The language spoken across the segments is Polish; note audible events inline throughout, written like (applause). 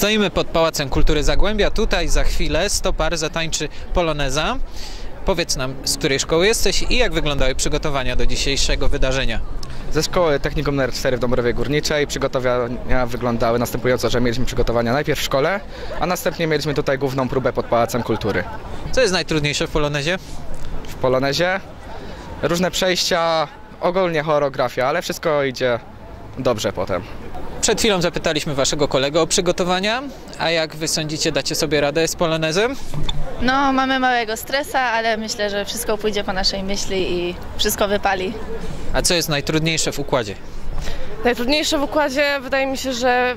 Stoimy pod Pałacem Kultury Zagłębia. Tutaj za chwilę stopar zatańczy poloneza. Powiedz nam, z której szkoły jesteś i jak wyglądały przygotowania do dzisiejszego wydarzenia. Ze szkoły Technikum nr 4 w Dąbrowie Górniczej przygotowania wyglądały następująco, że mieliśmy przygotowania najpierw w szkole, a następnie mieliśmy tutaj główną próbę pod Pałacem Kultury. Co jest najtrudniejsze w polonezie? W Polonezie różne przejścia, ogólnie choreografia, ale wszystko idzie dobrze potem. Przed chwilą zapytaliśmy waszego kolegę o przygotowania, a jak wy sądzicie, dacie sobie radę z polonezem? No, mamy małego stresa, ale myślę, że wszystko pójdzie po naszej myśli i wszystko wypali. A co jest najtrudniejsze w układzie? Najtrudniejsze w układzie wydaje mi się, że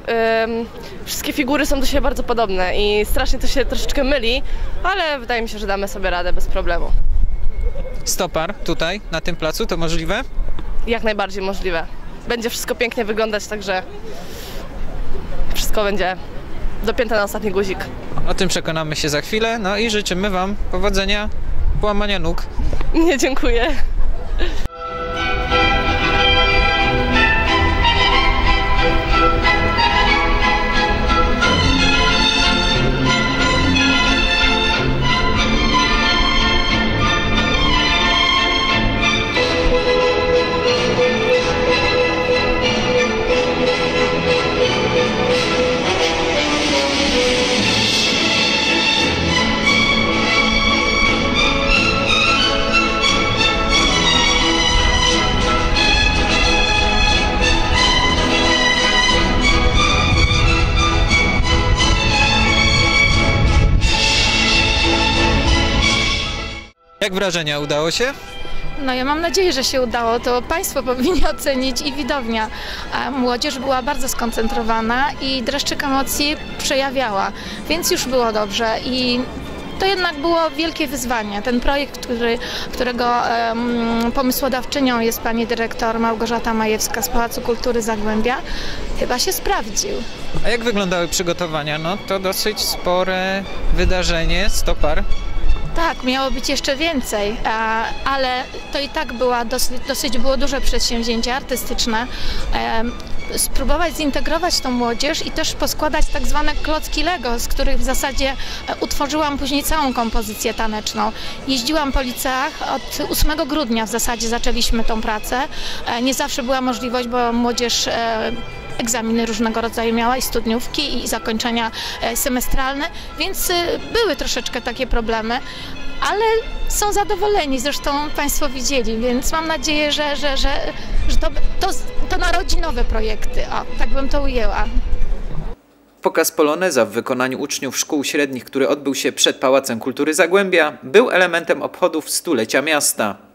wszystkie figury są do siebie bardzo podobne i strasznie to się troszeczkę myli, ale wydaje mi się, że damy sobie radę bez problemu. Stopar tutaj, na tym placu, to możliwe? Jak najbardziej możliwe. Będzie wszystko pięknie wyglądać, także wszystko będzie dopięte na ostatni guzik. O tym przekonamy się za chwilę. No i życzymy wam powodzenia, połamania nóg. (laughs) Nie, dziękuję. Jak wrażenia, udało się? No ja mam nadzieję, że się udało. To Państwo (laughs) powinni ocenić i widownia. A młodzież była bardzo skoncentrowana i dreszczyk emocji przejawiała, więc już było dobrze i to jednak było wielkie wyzwanie. Ten projekt, który, którego em, pomysłodawczynią jest pani dyrektor Małgorzata Majewska z Pałacu Kultury Zagłębia, chyba się sprawdził. A jak wyglądały przygotowania? No to dosyć spore wydarzenie, stopar. Tak, miało być jeszcze więcej, ale to i tak była dosyć, dosyć było duże przedsięwzięcie artystyczne. Spróbować zintegrować tą młodzież i też poskładać tak zwane klocki Lego, z których w zasadzie e, utworzyłam później całą kompozycję taneczną. Jeździłam po liceach, od 8 grudnia w zasadzie zaczęliśmy tą pracę. E, Nie zawsze była możliwość, bo młodzież e, egzaminy różnego rodzaju miała i studniówki i zakończenia e, semestralne, więc e, były troszeczkę takie problemy, ale są zadowoleni, zresztą Państwo widzieli, więc mam nadzieję, że, że, że, że to, to, to narodzi nowe projekty, o, tak bym to ujęła. Pokaz Poloneza w wykonaniu uczniów szkół średnich, który odbył się przed Pałacem Kultury Zagłębia, był elementem obchodów stulecia miasta.